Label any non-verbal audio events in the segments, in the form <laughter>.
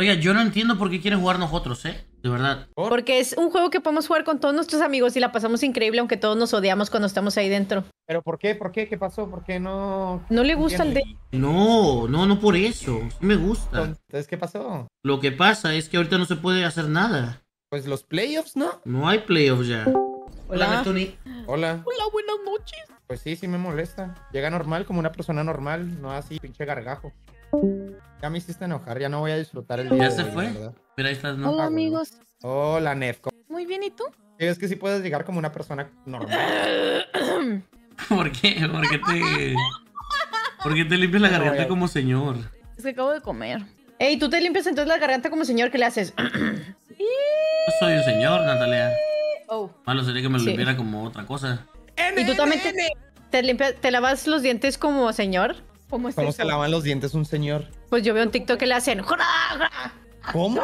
Oiga, yo no entiendo por qué quieren jugar nosotros, ¿eh? De verdad. ¿Por? Porque es un juego que podemos jugar con todos nuestros amigos y la pasamos increíble, aunque todos nos odiamos cuando estamos ahí dentro. ¿Pero por qué? ¿Por qué? ¿Qué pasó? ¿Por qué no...? No le gusta el de... No, no, no por eso. Sí me gusta. Entonces, ¿qué pasó? Lo que pasa es que ahorita no se puede hacer nada. Pues los playoffs, ¿no? No hay playoffs ya. Hola. Tony. Hola. Hola, buenas noches. Pues sí, sí me molesta. Llega normal como una persona normal, no así pinche gargajo. Ya me hiciste enojar, ya no voy a disfrutar el día. ¿Ya se hoy, fue? Mira, ahí estás, ¿no? Hola, Ah, amigos. Hola, Nef. ¿cómo- Muy bien, ¿y tú? Es que sí puedes llegar como una persona normal. <coughs> ¿Por qué? ¿Por qué te... ¿Por qué te limpias la garganta como señor? Es que acabo de comer. Ey, ¿tú te limpias entonces la garganta como señor? ¿Qué le haces? <coughs> Yo soy un señor, Natalia. Oh. Malo sería que me lo Sí. limpiara como otra cosa. ¿Y tú también te, te limpias, te lavas los dientes como señor? ¿Cómo es ¿Cómo eso? se lavan los dientes un señor? Pues yo veo un TikTok que le hacen... ¿Cómo?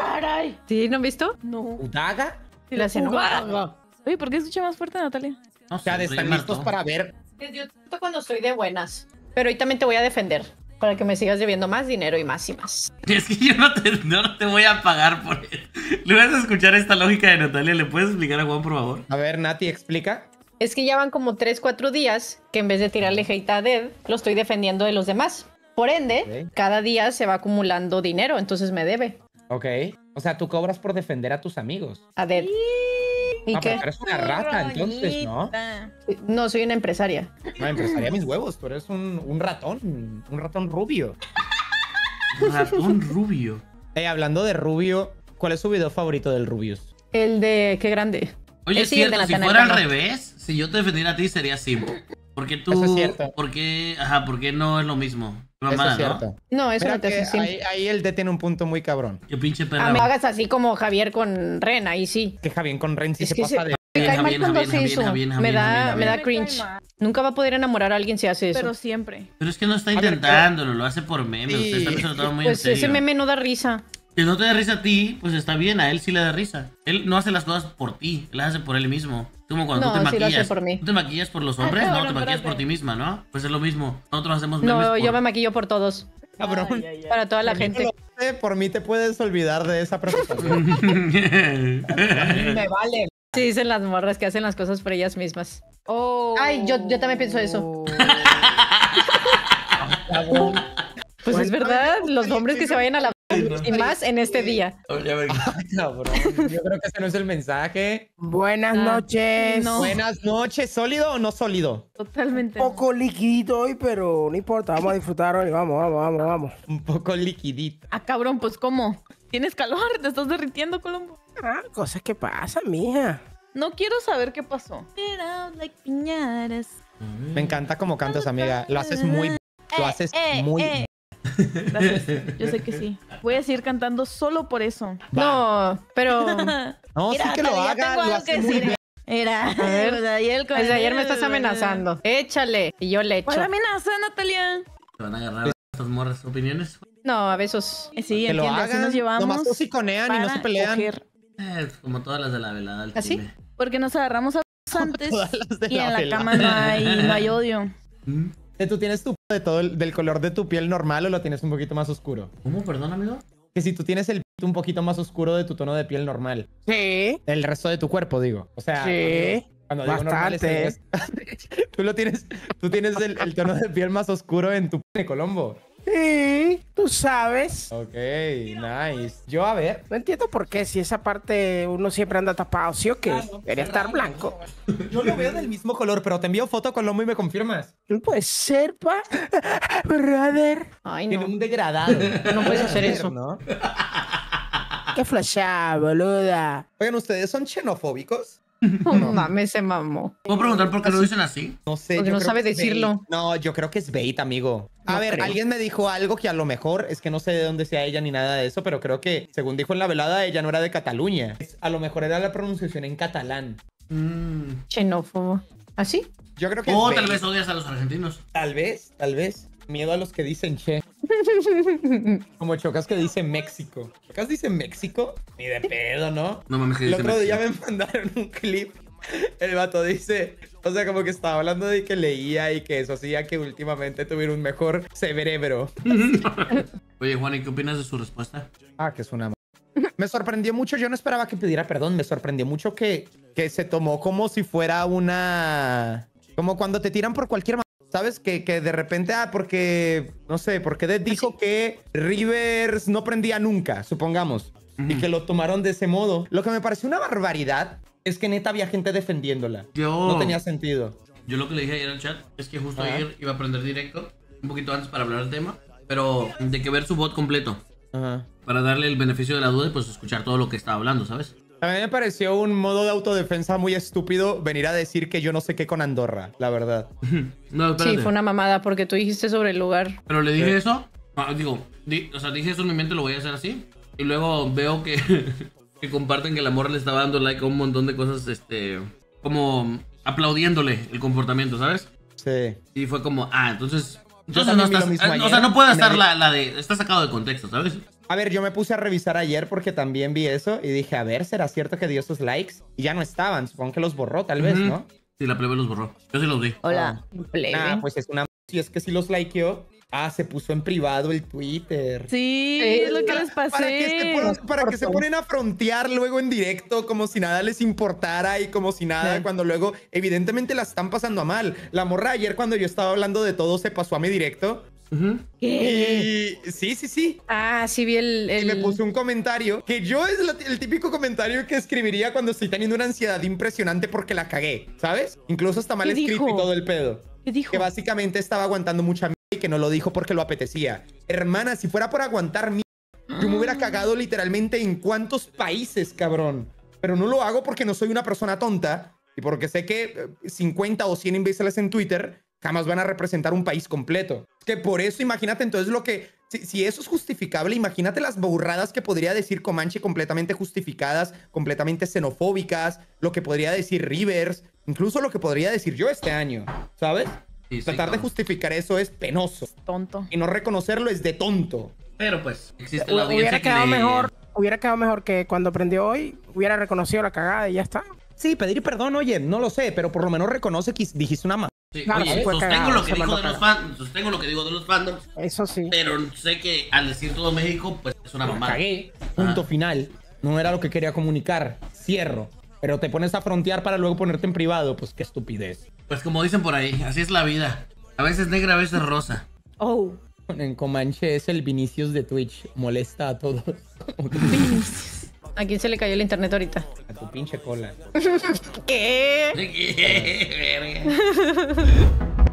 ¿Sí? ¿No han visto? No. ¿Udaga? Y le hacen... Oye, ¿por qué escucha más fuerte, Natalia? No O sea, de estar listos para ver. Yo tanto cuando estoy de buenas. Pero hoy también te voy a defender. Para que me sigas debiendo más dinero y más y más. Es que yo no te, no te voy a pagar por eso. Le vas a escuchar esta lógica de Natalia. ¿Le puedes explicar a Juan, por favor? A ver, Nati, explica. Es que ya van como 3, 4 días que en vez de tirarle hate a Dead, lo estoy defendiendo de los demás. Por ende, cada día se va acumulando dinero, entonces me debe Ok. O sea, tú cobras por defender a tus amigos. a Dead. ¿Y Ah, qué? pero eres una rata, entonces, ¿no? No, soy una empresaria. No, empezaría mis huevos. Tú eres un, un ratón. Un ratón rubio. Ratón rubio. Eh, hablando de rubio, ¿cuál es su video favorito del Rubius? El de qué grande. Oye, es cierto, si fuera al revés, si yo te defendiera a ti sería Sim. Porque tú. Eso es cierto. ¿Por qué? Ajá, porque no es lo mismo. Eso Mamá, es cierto. No, eso Mira no te hace simple. ahí, ahí el D tiene un punto muy cabrón. ¿no? Qué pinche Ah, perra. me hagas así como Javier con Ren, ahí sí. Que Javier con Ren sí Es se pasa se- de... Me cae mal Javier, cuando Javier, hace eso. Javier, me Javier, da, me da cringe. Nunca va a poder enamorar a alguien si hace eso. Pero siempre. Pero es que no está intentándolo, lo hace por meme. Sí. Lo toman muy pues en ese serio. meme no da risa. Que no te da risa a ti, pues está bien, a él sí le da risa. Él no hace las cosas por ti, él las hace por él mismo. Como cuando No, tú te sí lo hace maquillas. por mí. Tú te maquillas por los hombres, Ah, no, cabrón, te maquillas por ti misma, ¿no? Pues es lo mismo. Nosotros hacemos memes No, por... yo me maquillo por todos. Cabrón. Ay, ay, ay. Para toda la gente. Eh, Por mí te puedes olvidar de esa preocupación. <laughs> me vale. Sí, dicen las morras que hacen las cosas por ellas mismas. Oh. Ay, yo- yo también pienso eso. <laughs> Cabrón. Pues es verdad, los hombres que se vayan a la... Y más en este día. Oye, ver, <laughs> Cabrón. Yo creo que ese no es el mensaje. Buenas Ah, noches. no. Buenas noches. ¿Sólido o no sólido? Totalmente. Un poco liquidito hoy, pero no importa. Vamos a disfrutar hoy. Vamos, vamos, vamos, vamos. Un poco liquidito. Ah, cabrón, pues ¿cómo? ¿Tienes calor? ¿Te estás derritiendo, Colombo? Ah, cosas que pasan, mija. No quiero saber qué pasó. Like. Me encanta cómo cantas, amiga. Lo haces muy... Lo haces eh, muy... Gracias. Yo sé que sí. Voy a seguir cantando solo por eso. No, pero... <laughs> No, sí que lo haga. tengo Lo algo que muy decir. bien. Era. A ver. pues, ayer, con- Desde ayer me estás amenazando. Échale. Y yo le echo. ¿Cuál amenaza, Natalia? Te van a agarrar estas morras opiniones. No, a besos. Eh, Sí, Que lo entiende, así nos llevamos. Nomás hociconean y no se pelean. Eh, como todas las de la velada al ¿Así? chile. Porque nos agarramos a antes y en la velada. cama no hay, no hay <laughs> odio. ¿Mm? Eh, ¿Tú tienes tu de todo el- del color de tu piel normal o lo tienes un poquito más oscuro? ¿Cómo? Perdón, amigo. Que si tú tienes el un poquito más oscuro de tu tono de piel normal. Sí. El resto de tu cuerpo, digo. O sea, Sí. cuando digo normal es el Bastante. resto- <laughs> tú lo tienes, tú tienes el, el tono de piel más oscuro en tu de Colombo. Tú sabes. Ok, nice. Yo, a ver. No entiendo por qué, si esa parte uno siempre anda tapado, ¿sí o qué? Debería estar blanco. Yo lo veo del mismo color, pero te envío foto Colombo y me confirmas. No puede ser, pa. <laughs> Brother. Ay, Tiene no. un degradado. No puedes hacer eso. ¿no? Qué flashada, boluda. Oigan, ¿ustedes son xenofóbicos? <laughs> No mames, se mamó. ¿Puedo preguntar por qué lo dicen así? No sé. Porque yo no creo sabe que es decirlo. bait. No, yo creo que es bait, amigo. A No ver, creo. alguien me dijo algo que a lo mejor es que no sé de dónde sea ella ni nada de eso, pero creo que, según dijo en la velada, ella no era de Cataluña. Es- A lo mejor era la pronunciación en catalán. Mm. Xenófobo. ¿Así? Yo creo que es O tal bait. vez odias a los argentinos. Tal vez, tal vez. Miedo a los que dicen che. <laughs> Como Chocas que dice México. ¿Chocas dice México? Ni de pedo, ¿no? No mames, que El dice otro día me mandaron un clip. El vato dice, o sea, como que estaba hablando de que leía y que eso hacía que últimamente tuviera un mejor cerebro. Oye, <laughs> Oye, Juan, ¿y qué opinas de su respuesta? Ah, que es una... m- Me sorprendió mucho, yo no esperaba que pidiera perdón, me sorprendió mucho que, que se tomó como si fuera una... Como cuando te tiran por cualquier... ¿Sabes? Que, que de repente, ah, porque, no sé, porque Dead dijo que Rivers no prendía nunca, supongamos, y que lo tomaron de ese modo. Lo que me pareció una barbaridad es que neta había gente defendiéndola. Yo- No tenía sentido. Yo lo que le dije ayer al chat es que justo Ajá. ayer iba a aprender directo, un poquito antes para hablar del tema, pero de que ver su bot completo, Ajá. para darle el beneficio de la duda y pues escuchar todo lo que estaba hablando, ¿sabes? A mí me pareció un modo de autodefensa muy estúpido venir a decir que yo no sé qué con Andorra, la verdad. <laughs> No, espérate. Sí, fue una mamada porque tú dijiste sobre el lugar. Pero le dije eso, ah, digo, di- o sea, dije eso en mi mente, lo voy a hacer así, y luego veo que, <laughs> que comparten que la morra le estaba dando like a un montón de cosas, este, como aplaudiéndole el comportamiento, ¿sabes? Sí. Y fue como, ah, entonces... Entonces no estás, eh, o sea, no puede estar la, la de... Está sacado de contexto, ¿sabes? A ver, yo me puse a revisar ayer porque también vi eso y dije, a ver, ¿será cierto que dio esos likes? Y ya no estaban, supongo que los borró tal vez, Ujú. ¿no? Sí, la plebe los borró. Yo sí los vi. Hola. Plebe. Nah, pues es una... Si es que sí los likeó. Ah, se puso en privado el Twitter. Sí, es lo que les pasé. ¿Para qué, se ponen, para qué se ponen a frontear luego en directo como si nada les importara y como si nada Sí. cuando luego evidentemente la están pasando a mal? La morra ayer cuando yo estaba hablando de todo se pasó a mi directo ¿Qué? y sí, sí, sí. Ah, sí vi el... Y me puso un comentario que yo es la- el típico comentario que escribiría cuando estoy teniendo una ansiedad impresionante porque la cagué, ¿sabes? Incluso está mal ¿Qué escrito y todo el pedo. ¿Qué dijo? Que básicamente estaba aguantando mucha mierda y que no lo dijo porque lo apetecía. Hermana, si fuera por aguantar mierda, yo me hubiera cagado literalmente en cuántos países, cabrón. Pero no lo hago porque no soy una persona tonta y porque sé que eh, 50 o 100 imbéciles en Twitter jamás van a representar un país completo. Es que por eso, imagínate entonces lo que... Si, si eso es justificable, imagínate las burradas que podría decir Comanche completamente justificadas, completamente xenofóbicas, lo que podría decir Rivers, incluso lo que podría decir yo este año, ¿sabes? Sí, sí, Tratar de justificar eso es penoso. Tonto. Y no reconocerlo es de tonto. Pero pues, existe la Hubiera que quedado le- mejor, hubiera quedado mejor que cuando aprendió hoy, hubiera reconocido la cagada y ya está. Sí, pedir perdón, oye, no lo sé, pero por lo menos reconoce que dijiste una ma... Sí, Claro, oye, sí fue sostengo cagado, lo que se dijo mandó de los cagado. fans, sostengo lo que digo de los fandoms, Eso sí. pero sé que al decir todo México, pues es una mamada. cagué. Punto Ajá. final. No era lo que quería comunicar. Cierro. Pero te pones a frontear para luego ponerte en privado. Pues qué estupidez. Pues como dicen por ahí, así es la vida. A veces negra, a veces rosa. Oh. En Comanche es el Vinicius de Twitch. Molesta a todos. <laughs> ¿A quién se le cayó el internet ahorita? a tu pinche cola. <laughs> <laughs> ¿Qué? Verga. <laughs>